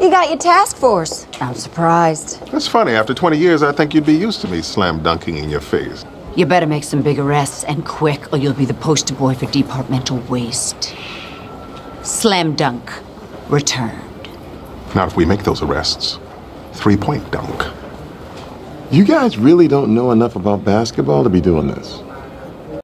You got your task force. I'm surprised. That's funny. After 20 years, I think you'd be used to me slam dunking in your face. You better make some big arrests and quick, or you'll be the poster boy for departmental waste. Slam dunk. Returned. Not if we make those arrests. Three point dunk. You guys really don't know enough about basketball to be doing this.